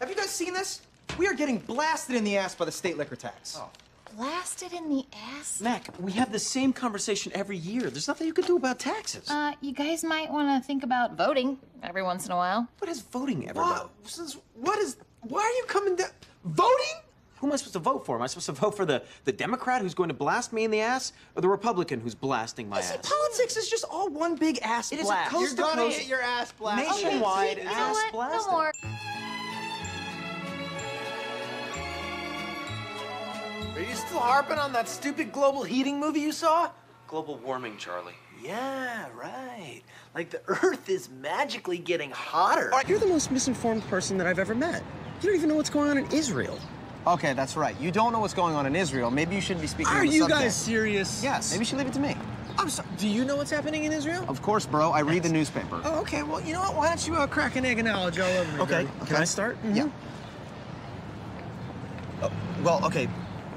Have you guys seen this? We are getting blasted in the ass by the state liquor tax. Oh. Blasted in the ass? Mac, we have the same conversation every year. There's nothing you can do about taxes. Uh, you guys might want to think about voting every once in a while. What has voting ever Wow, done? since what is? Why are you coming down? Voting? Who am I supposed to vote for? Am I supposed to vote for the, the Democrat who's going to blast me in the ass or the Republican who's blasting my Listen, ass? politics is just all one big ass It is a blast. coast You're to gonna coast, get your ass blasted. nationwide you know ass what? blasting. No more. Are you still harping on that stupid global heating movie you saw? Global warming, Charlie. Yeah, right. Like the Earth is magically getting hotter. You're the most misinformed person that I've ever met. You don't even know what's going on in Israel. Okay, that's right. You don't know what's going on in Israel. Maybe you shouldn't be speaking. Are you subject. guys serious? Yes. Maybe you should leave it to me. I'm sorry. Do you know what's happening in Israel? Of course, bro. I read the newspaper. Oh, okay. Well, you know what? Why don't you uh, crack an egg analogy all over me? Okay, buddy? okay. Can I start? Yeah. Oh, well, okay.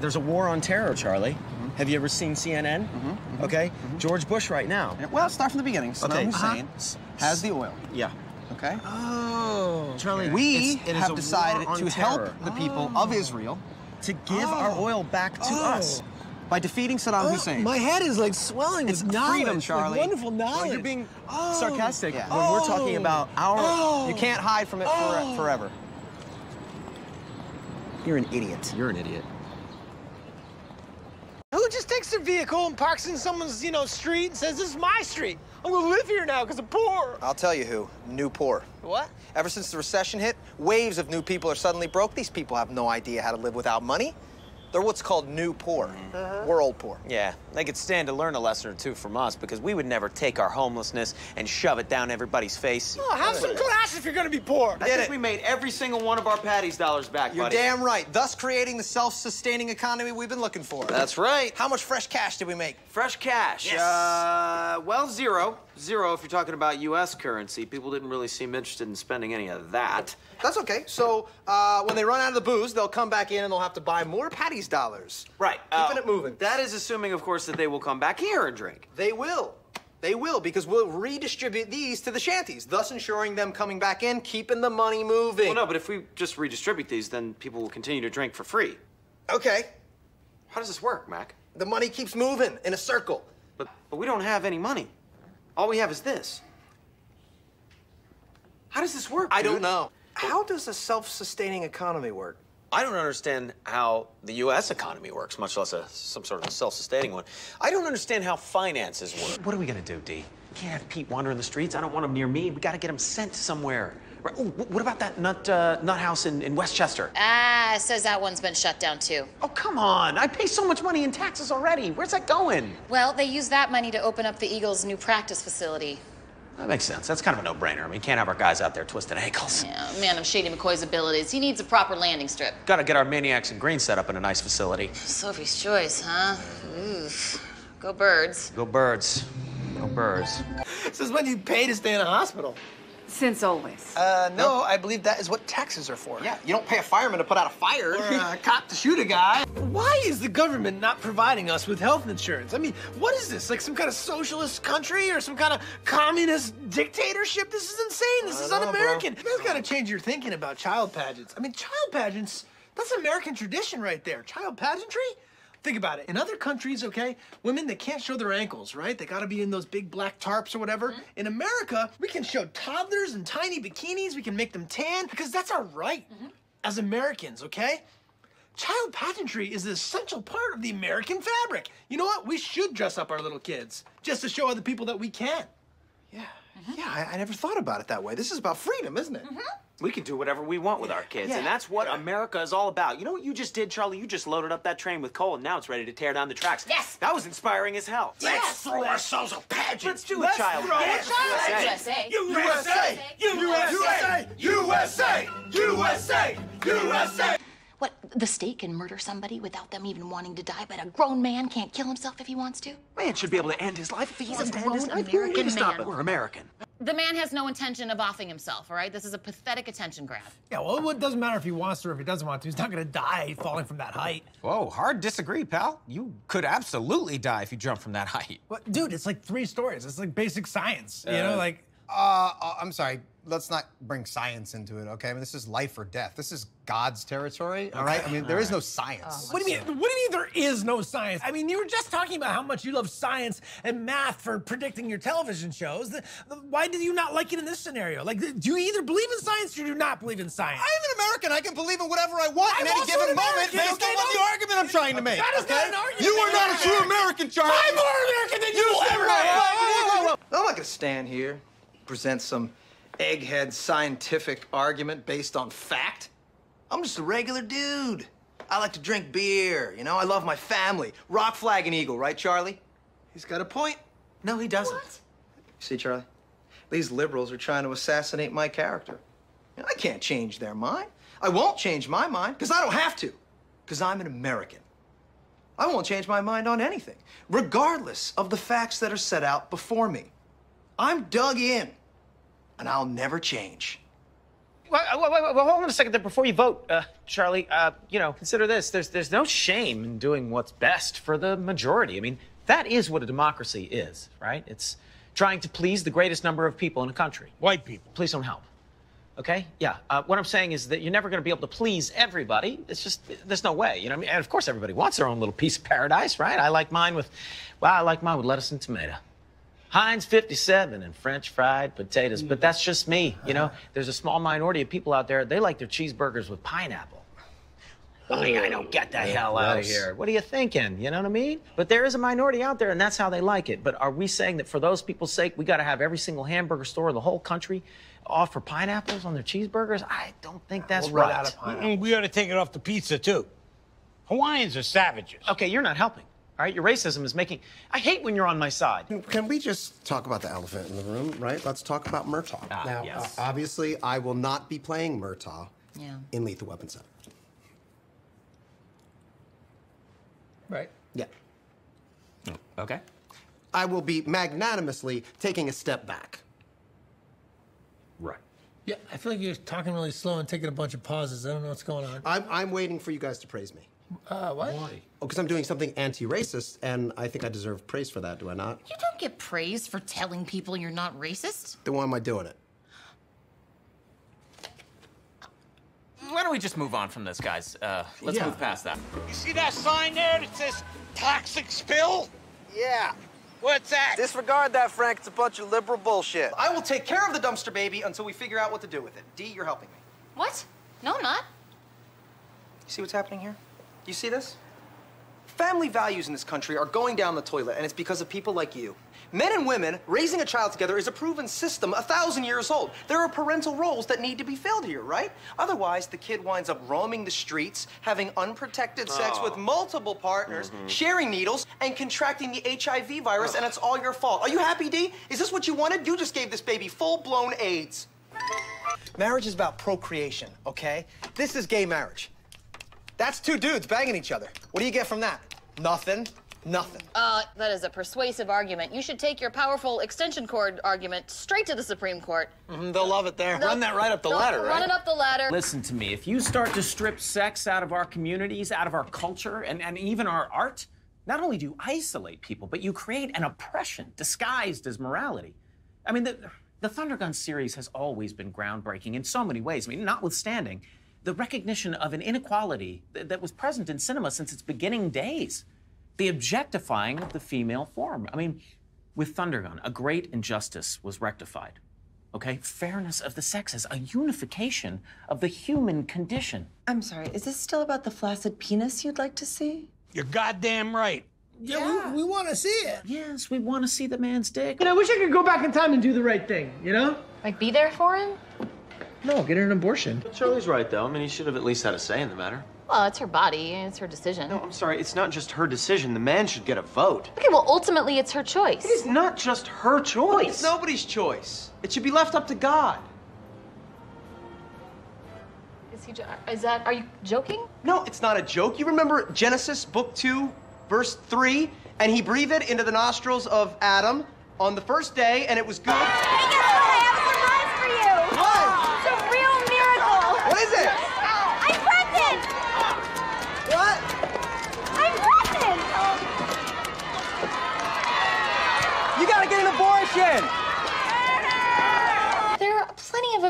There's a war on terror, Charlie. Mm-hmm. Have you ever seen CNN? Mm-hmm, mm-hmm. Okay. George Bush right now. Yeah, Well, start from the beginning. Saddam Okay, Hussein uh-huh. has the oil. Yeah. Okay. Oh. Charlie, We it's- it is have decided to terror. help the people of oh. Israel to give our oh. oil back to Oh. us. by defeating Saddam Oh, Hussein. my head is like swelling It's with knowledge. freedom, like Charlie. wonderful knowledge. Well, you're being Oh. sarcastic Yeah. when we're talking Oh. about our. Oh. You can't hide from it for- Oh. forever. You're an idiot. You're an idiot. Who just takes their vehicle and parks in someone's, you know, street and says, "This is my street. I'm gonna live here now because I'm poor." I'll tell you who. New poor. What? Ever since the recession hit, waves of new people are suddenly broke. These people have no idea how to live without money. They're what's called new poor. We're old poor. Yeah, they could stand to learn a lesson or two from us because we would never take our homelessness and shove it down everybody's face. Oh, have some class if you're gonna be poor. I Get think it. we made every single one of our Patty's dollars back, You're buddy. damn right. Thus creating the self-sustaining economy we've been looking for. That's right. How much fresh cash did we make? Fresh cash. Yes. Uh, well, zero. Zero if you're talking about U.S. currency. People didn't really seem interested in spending any of that. That's okay. So uh, when they run out of the booze, they'll come back in and they'll have to buy more Patty's dollars. Right. Keeping uh, it moving. That is assuming, of course, that they will come back here and drink. They will. They will because we'll redistribute these to the shanties, thus ensuring them coming back in, keeping the money moving. Well, no, but if we just redistribute these, then people will continue to drink for free. Okay. How does this work, Mac? The money keeps moving in a circle. But, but we don't have any money. All we have is this. How does this work? I don't know. How does a self-sustaining economy work? I don't understand how the U.S. economy works, much less a, some sort of self-sustaining one. I don't understand how finances work. What are we gonna do, D? We can't have Pete wandering the streets. I don't want him near me. We gotta get him sent somewhere. Right. Oh, wh- what about that nut uh, nut house in, in Westchester? Ah, says that one's been shut down too. Oh, come on. I pay so much money in taxes already. Where's that going? Well, they use that money to open up the Eagles' new practice facility. That makes sense. That's kind of a no-brainer. I mean, can't have our guys out there twisting ankles. Yeah, man of Shady McCoy's abilities. He needs a proper landing strip. Gotta get our maniacs in green set up in a nice facility. Sophie's choice, huh? Oof. Go birds. Go birds. Go birds. This is when you pay to stay in a hospital. Since always. Uh, no, I believe that is what taxes are for. Yeah, you don't pay a fireman to put out a fire. Or a cop to shoot a guy. Why is the government not providing us with health insurance? I mean, what is this? Like some kind of socialist country or some kind of communist dictatorship? This is insane. This is un-American. You guys gotta change your thinking about child pageants. I mean, child pageants, that's American tradition right there. Child pageantry? Think about it. In other countries, okay, women they can't show their ankles, right? They gotta be in those big black tarps or whatever. Mm-hmm. In America, we can show toddlers in tiny bikinis. We can make them tan because that's our right mm-hmm. as Americans, okay? Child pageantry is an essential part of the American fabric. You know what? We should dress up our little kids just to show other people that we can. Yeah, yeah, I, I never thought about it that way. This is about freedom, isn't it? Mm-hmm. We can do whatever we want with our kids, Yeah. and that's what America is all about. You know what you just did, Charlie? You just loaded up that train with coal, and now it's ready to tear down the tracks. Yes. That was inspiring as hell. Let's throw ourselves a pageant. Let's do a Let's child throw pageant. a child USA. USA. USA! USA! USA! USA! What, the state can murder somebody without them even wanting to die, but a grown man can't kill himself if he wants to? Man should be able to end his life if he He's wants a to end his grown life. Who are we American to stop man. it? We're American. The man has no intention of offing himself, all right? This is a pathetic attention grab. Yeah, well, it doesn't matter if he wants to or if he doesn't want to. He's not gonna die falling from that height. Whoa, hard disagree, pal. You could absolutely die if you jump from that height. What, dude, it's like three stories. It's like basic science. You know, like Uh, uh, I'm sorry. Let's not bring science into it, okay? I mean, this is life or death. This is God's territory, all right? I mean, there is no science. What do you mean? What do you mean there is no science? I mean, you were just talking about how much you love science and math for predicting your television shows. The- the- why did you not like it in this scenario? Like, do you either believe in science or do you not believe in science? I'm an American. I can believe in whatever I want I'm in any also given an moment American, based okay, on what no? the argument I'm trying to make. That is okay? not an argument. You are not a true American, Charlie. I'm more American than you will ever be. I'm not gonna stand here, present some egghead scientific argument based on fact. I'm just a regular dude. I like to drink beer, you know? I love my family. Rock, flag, and eagle, right, Charlie? He's got a point. No, he doesn't. See, Charlie? These liberals are trying to assassinate my character. And I can't change their mind. I won't change my mind, because I don't have to, because I'm an American. I won't change my mind on anything, regardless of the facts that are set out before me. I'm dug in, and I'll never change. Well, wait, wait, wait, well, hold on a second there. Before you vote, uh, Charlie, uh, you know, consider this. There's, there's no shame in doing what's best for the majority. I mean, that is what a democracy is, right? It's trying to please the greatest number of people in a country. White people. Please don't help. Okay? Yeah. Uh, what I'm saying is that you're never going to be able to please everybody. It's just, there's no way. You know what I mean? And of course, everybody wants their own little piece of paradise, right? I like mine with, well, I like mine with lettuce and tomato. Heinz 57 and French fried potatoes. But mm. that's just me, you know? Uh-huh. There's a small minority of people out there, they like their cheeseburgers with pineapple. Oh, yeah, I don't get the hell out of here. What are you thinking? You know what I mean? But there is a minority out there, and that's how they like it. But are we saying that for those people's sake, we got to have every single hamburger store in the whole country offer pineapples on their cheeseburgers? I don't think that's We'll run right. out of pineapple. And we ought to take it off the pizza, too. Hawaiians are savages. Okay, you're not helping. All right, your racism is making. I hate when you're on my side. Can we just talk about the elephant in the room, right? Let's talk about Murtaugh. Ah, now, yes. uh, obviously, I will not be playing Murtaugh Yeah. in Lethal Weapon 7. Right. Yeah. Okay. I will be magnanimously taking a step back. Right. Yeah, I feel like you're talking really slow and taking a bunch of pauses. I don't know what's going on. I'm, I'm waiting for you guys to praise me. Uh, what? Oh, because I'm doing something anti-racist, and I think I deserve praise for that, do I not? You don't get praise for telling people you're not racist. Then why am I doing it? Why don't we just move on from this, guys? Uh, let's Yeah. move past that. You see that sign there that says toxic spill? Yeah. What's that? Disregard that, Frank. It's a bunch of liberal bullshit. I will take care of the dumpster baby until we figure out what to do with it. Dee, you're helping me. What? No, I'm not. You see what's happening here? You see this? Family values in this country are going down the toilet, and it's because of people like you. Men and women raising a child together is a proven system a thousand years old. There are parental roles that need to be filled here, right? Otherwise, the kid winds up roaming the streets, having unprotected sex with oh. multiple partners, mm-hmm. sharing needles, and contracting the HIV virus, and it's all your fault. Are you happy, Dee? Is this what you wanted? You just gave this baby full-blown AIDS. Marriage is about procreation, okay? This is gay marriage. That's two dudes banging each other. What do you get from that? Nothing. Nothing. Uh, that is a persuasive argument. You should take your powerful extension cord argument straight to the Supreme Court. Mhm, they'll love it there. Run that right up the They'll ladder, Run right? it up the ladder. Listen to me. If you start to strip sex out of our communities, out of our culture, and, and even our art, not only do you isolate people, but you create an oppression disguised as morality. I mean, the, the Thunder Gun series has always been groundbreaking in so many ways. I mean, notwithstanding the recognition of an inequality that, that was present in cinema since its beginning days, the objectifying of the female form. I mean, with Thunder Gun, a great injustice was rectified. Okay? Fairness of the sexes, a unification of the human condition. I'm sorry, is this still about the flaccid penis you'd like to see? You're goddamn right. Yeah, we, we want to see it. Yes, we want to see the man's dick. You know, I wish I could go back in time and do the right thing, you know? Like, be there for him? No, get her an abortion. Charlie's right, though. I mean, he should have at least had a say in the matter. Well, it's her body. It's her decision. No, I'm sorry. It's not just her decision. The man should get a vote. Okay, well, ultimately, it's her choice. It's not just her choice. It's nobody's choice. It should be left up to God. Is he? jo- Is that? Are you joking? No, it's not a joke. You remember Genesis book 2, verse 3? And he breathed into the nostrils of Adam on the first day, and it was good. What? It's a real miracle. What is it? I'm pregnant. What? I'm pregnant. You gotta get an abortion!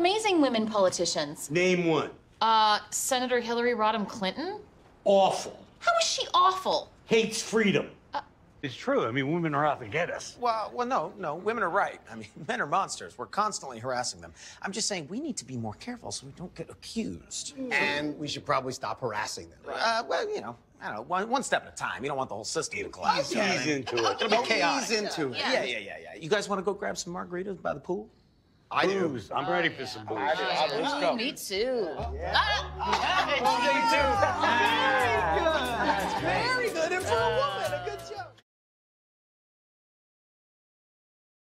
amazing women politicians. Name one. Uh, Senator Hillary Rodham Clinton? Awful. How is she awful? Hates freedom. it's true. I mean, women are out to get us. Well, well, no, no. Women are right. I mean, men are monsters. We're constantly harassing them. I'm just saying we need to be more careful so we don't get accused. And we should probably stop harassing them. Uh, well, you know, I don't know, one, one step at a time. You don't want the whole system to collapse. Ease into it. It'll be oh, chaotic. Ease into it. Yeah, yeah, yeah, yeah. You guys want to go grab some margaritas by the pool? I do. I'm ready for some booze. Let's oh, go. Me too. Ah! Oh, me too. Very good. And for a woman.